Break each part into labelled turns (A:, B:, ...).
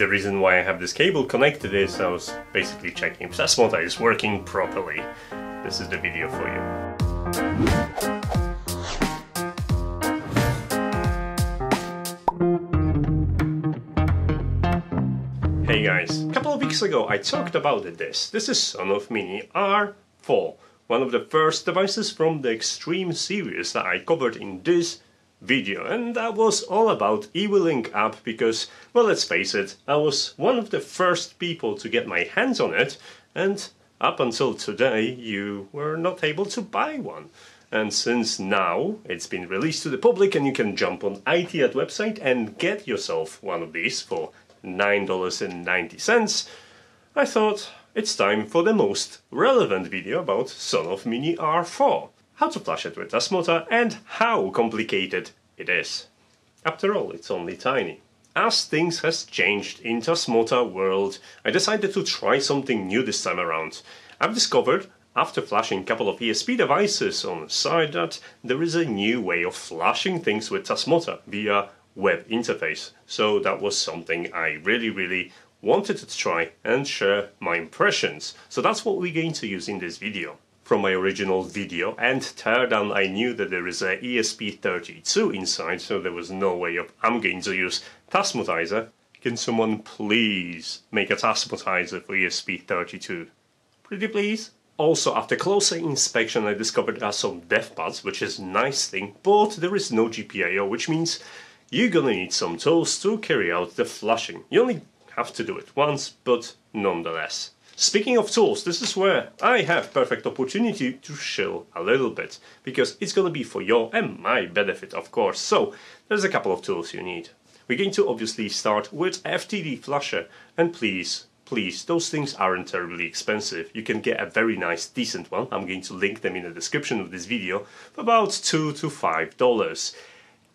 A: the reason why I have this cable connected is I was basically checking if Tasmota is working properly. This is the video for you. Hey guys, a couple of weeks ago I talked about this. This is Sonoff Mini R4, one of the first devices from the Extreme series that I covered in this video and that was all about eWeLink app because, well let's face it, I was one of the first people to get my hands on it and up until today you were not able to buy one. And since now it's been released to the public and you can jump on ITEAD website and get yourself one of these for $9.90, I thought it's time for the most relevant video about Sonoff Mini R4. How to flash it with Tasmota and how complicated it is. After all, it's only tiny. As things has changed in Tasmota world, I decided to try something new this time around. I've discovered, after flashing a couple of ESP devices on the side, that there is a new way of flashing things with Tasmota via web interface. So that was something I really, really wanted to try and share my impressions. So that's what we're going to use in this video. From my original video and teardown I knew that there is a ESP32 inside so there was no way of I'm going to use Tasmotizer. Can someone please make a Tasmotizer for ESP32? Pretty please? Also, after closer inspection, I discovered there are some dev pads, which is nice thing, but there is no GPIO, which means you're gonna need some tools to carry out the flushing. You only have to do it once, but nonetheless. Speaking of tools, this is where I have perfect opportunity to show a little bit, because it's gonna be for your and my benefit, of course. So, there's a couple of tools you need. We're going to obviously start with FTD Flusher, and please, please, those things aren't terribly expensive. You can get a very nice, decent one. I'm going to link them in the description of this video for about two to five dollars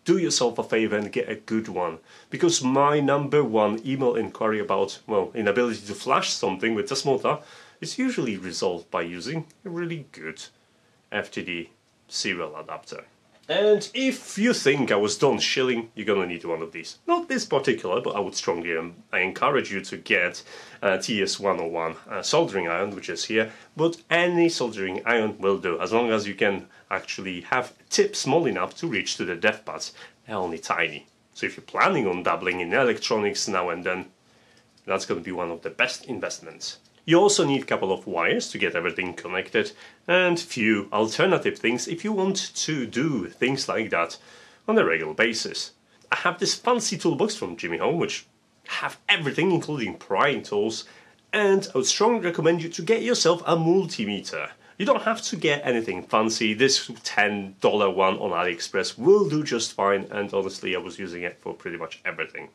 A: do yourself a favor and get a good one. Because my number one email inquiry about, well, inability to flash something with Tasmota is usually resolved by using a really good FTD serial adapter. And if you think I was done shilling, you're gonna need one of these. Not this particular, but I would strongly um, I encourage you to get uh, TS101 uh, soldering iron, which is here. But any soldering iron will do, as long as you can actually have a tip small enough to reach to the dev pads. They're only tiny. So if you're planning on dabbling in electronics now and then, that's gonna be one of the best investments. You also need a couple of wires to get everything connected and few alternative things if you want to do things like that on a regular basis. I have this fancy toolbox from JimiHome which have everything including prying tools and I would strongly recommend you to get yourself a multimeter. You don't have to get anything fancy, this $10 one on AliExpress will do just fine and honestly I was using it for pretty much everything.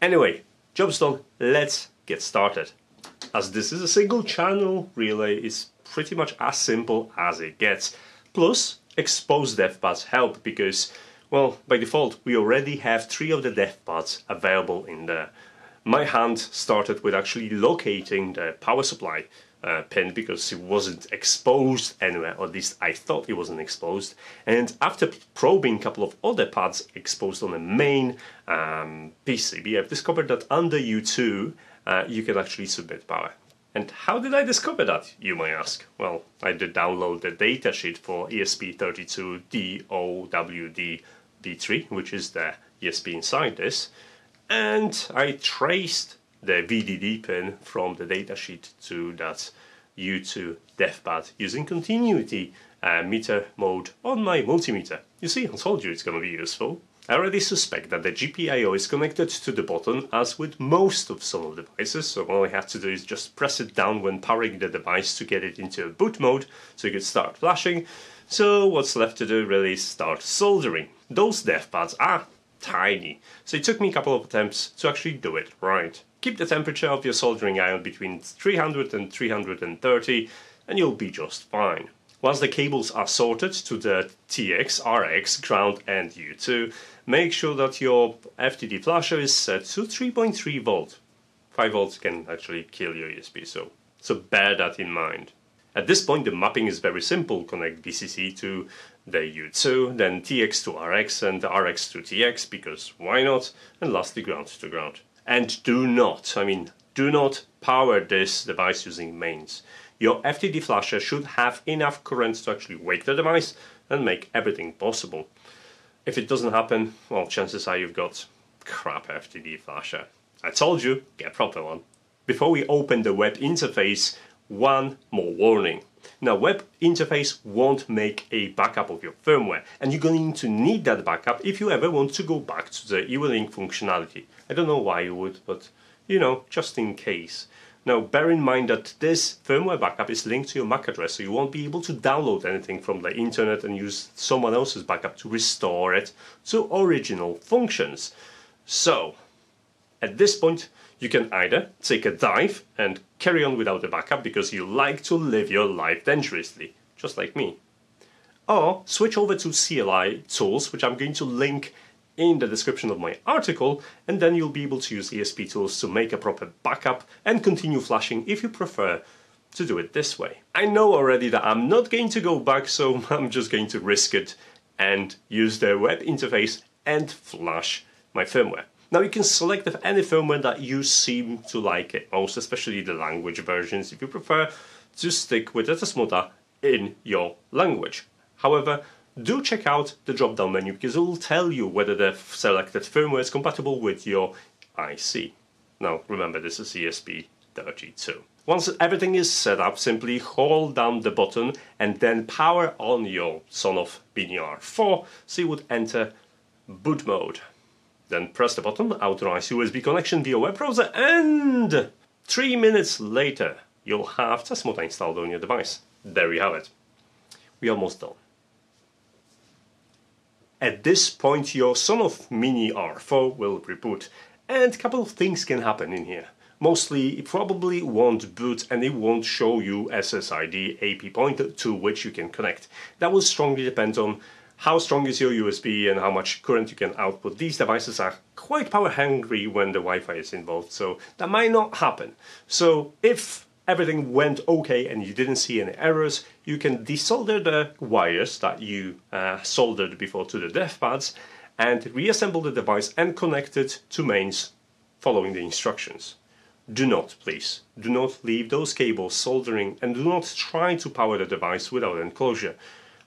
A: Anyway, job's done, let's get started. As this is a single channel relay, it's pretty much as simple as it gets. Plus, exposed dev pads help because, well, by default, we already have three of the dev pads available in there. My hand started with actually locating the power supply uh, pin because it wasn't exposed anywhere, or at least I thought it wasn't exposed. And after probing a couple of other pads exposed on the main um, PCB, I've discovered that under U2 uh, you can actually submit power. And how did I discover that, you may ask? Well, I did download the datasheet for ESP32-D0WD-V3, which is the ESP inside this, and I traced the VDD pin from the datasheet to that U2 dev pad using continuity uh, meter mode on my multimeter. You see, I told you it's going to be useful. I already suspect that the GPIO is connected to the button as with most of some of the devices, so all I have to do is just press it down when powering the device to get it into boot mode so you can start flashing. So what's left to do really is start soldering. Those dev pads are tiny, so it took me a couple of attempts to actually do it right. Keep the temperature of your soldering iron between 300 and 330 and you'll be just fine. Once the cables are sorted to the TX, RX, ground and U2, make sure that your FTD flasher is set to 3.3 volt. 5 volts can actually kill your ESP, so, so bear that in mind. At this point the mapping is very simple, connect VCC to the U2, then TX to RX and RX to TX, because why not, and lastly ground to ground. And do not, I mean, do not power this device using mains. Your FTD flasher should have enough current to actually wake the device and make everything possible. If it doesn't happen, well, chances are you've got crap FTD flasher. I told you, get a proper one. Before we open the web interface, one more warning. Now, web interface won't make a backup of your firmware, and you're going to need that backup if you ever want to go back to the eWeLink functionality. I don't know why you would, but you know, just in case. Now, bear in mind that this firmware backup is linked to your MAC address, so you won't be able to download anything from the internet and use someone else's backup to restore it to original functions. So, at this point, you can either take a dive and carry on without a backup because you like to live your life dangerously, just like me. Or switch over to CLI tools, which I'm going to link in the description of my article, and then you'll be able to use ESP tools to make a proper backup and continue flashing if you prefer to do it this way. I know already that I'm not going to go back, so I'm just going to risk it and use the web interface and flash my firmware. Now you can select any firmware that you seem to like it most, especially the language versions if you prefer to stick with Etasmota in your language. However, do check out the drop down menu because it will tell you whether the selected firmware is compatible with your IC. Now remember this is ESP32. Once everything is set up, simply hold down the button and then power on your Sonoff Mini R4 so you would enter boot mode. Then press the button, authorize USB connection via web browser, and three minutes later, you'll have Tasmota installed on your device. There you have it. We're almost done. At this point, your Sonoff Mini R4 will reboot, and a couple of things can happen in here. Mostly, it probably won't boot and it won't show you SSID AP point to which you can connect. That will strongly depend on how strong is your USB and how much current you can output. These devices are quite power hungry when the Wi-Fi is involved, so that might not happen. So if everything went okay and you didn't see any errors, you can desolder the wires that you uh, soldered before to the dev pads and reassemble the device and connect it to mains following the instructions. Do not, please, do not leave those cables soldering and do not try to power the device without enclosure.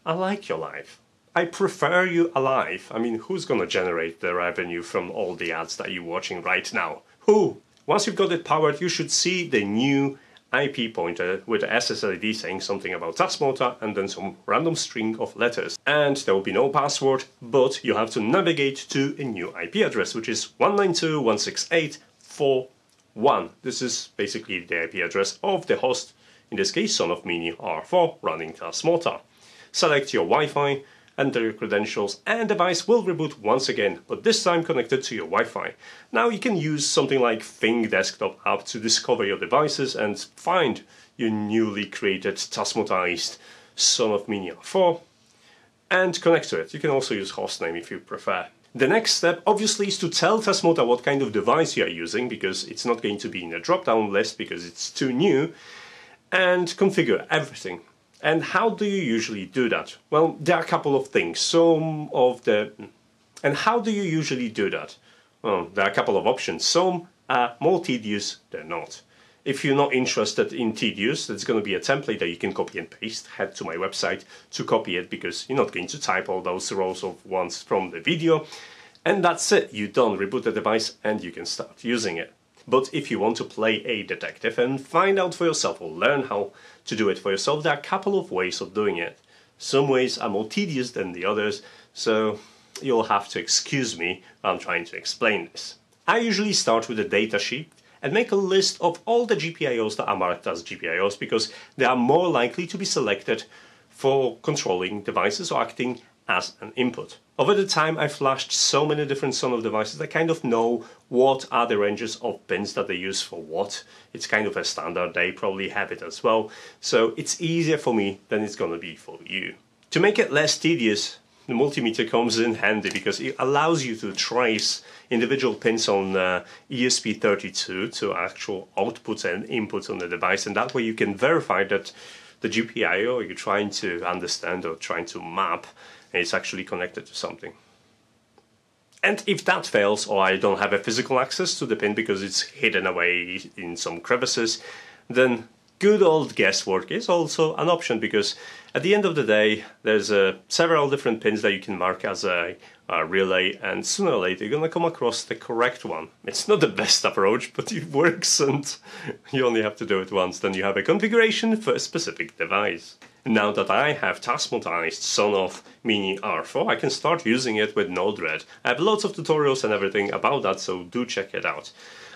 A: I like your life. I prefer you alive. I mean, who's gonna generate the revenue from all the ads that you're watching right now? Who? Once you've got it powered, you should see the new IP pointer with the SSID saying something about Tasmota and then some random string of letters. And there will be no password, but you have to navigate to a new IP address, which is 192.168.4.1. This is basically the IP address of the host, in this case Sonoff Mini R4 running Tasmota. Select your Wi-Fi, enter your credentials and device will reboot once again, but this time connected to your Wi-Fi. Now you can use something like Fing Desktop app to discover your devices and find your newly created Tasmotized Sonoff Mini R4 and connect to it. You can also use hostname if you prefer. The next step obviously is to tell Tasmota what kind of device you are using because it's not going to be in a drop-down list because it's too new and configure everything. And how do you usually do that? Well, there are a couple of things. Some of the... And how do you usually do that? Well, there are a couple of options. Some are more tedious than not. If you're not interested in tedious, there's going to be a template that you can copy and paste. Head to my website to copy it because you're not going to type all those rows of ones from the video. And that's it. You're done. Reboot the device and you can start using it. But if you want to play a detective and find out for yourself or learn how to do it for yourself, there are a couple of ways of doing it. Some ways are more tedious than the others, so you'll have to excuse me while I'm trying to explain this. I usually start with a datasheet and make a list of all the GPIOs that are marked as GPIOs because they are more likely to be selected for controlling devices or acting as an input. Over the time I flashed so many different Sonoff devices I kind of know what are the ranges of pins that they use for what. It's kind of a standard, they probably have it as well. So it's easier for me than it's gonna be for you. To make it less tedious, the multimeter comes in handy because it allows you to trace individual pins on uh, ESP32 to actual outputs and inputs on the device and that way you can verify that the GPIO you're trying to understand or trying to map is actually connected to something. And if that fails, or I don't have a physical access to the pin because it's hidden away in some crevices, then good old guesswork is also an option because at the end of the day, there's uh, several different pins that you can mark as a, a relay, and sooner or later you're gonna come across the correct one. It's not the best approach, but it works, and you only have to do it once. Then you have a configuration for a specific device. Now that I have Tasmotized Sonoff Mini R4, I can start using it with Node-RED. I have lots of tutorials and everything about that, so do check it out.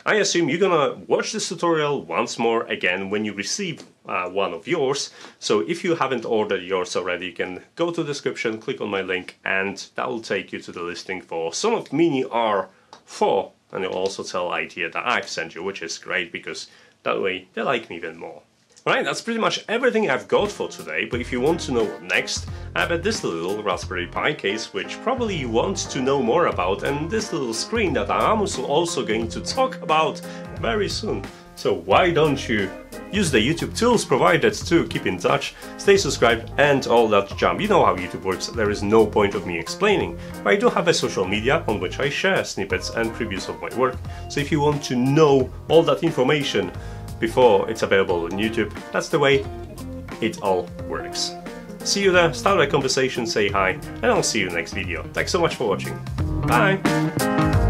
A: I assume you're gonna watch this tutorial once more again when you receive uh, one of yours. So if you haven't ordered yours already, you can go to the description, click on my link, and that will take you to the listing for Sonoff Mini R4. And it'll also tell ITEAD that I've sent you, which is great because that way they like me even more. Right, that's pretty much everything I've got for today, but if you want to know what next, I have this little Raspberry Pi case which probably you want to know more about and this little screen that I'm also going to talk about very soon. So why don't you use the YouTube tools provided to keep in touch, stay subscribed and all that jump. You know how YouTube works, there is no point of me explaining. But I do have a social media on which I share snippets and previews of my work, so if you want to know all that information before it's available on YouTube. That's the way it all works. See you there, start a conversation, say hi, and I'll see you in the next video. Thanks so much for watching. Bye!